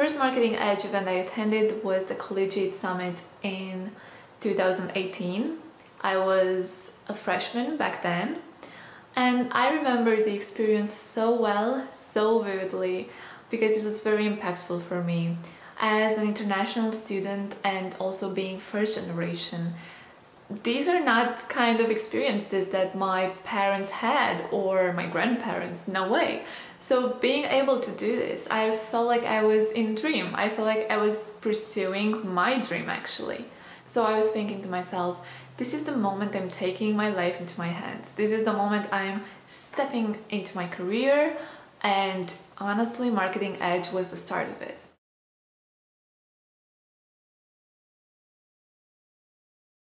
first Marketing Edge event I attended was the Collegiate Summit in 2018. I was a freshman back then and I remember the experience so well, so vividly because it was very impactful for me. As an international student and also being first generation, these are not kind of experiences that my parents had or my grandparents, no way. So being able to do this, I felt like I was in a dream. I felt like I was pursuing my dream actually. So I was thinking to myself, this is the moment I'm taking my life into my hands. This is the moment I'm stepping into my career and honestly Marketing Edge was the start of it.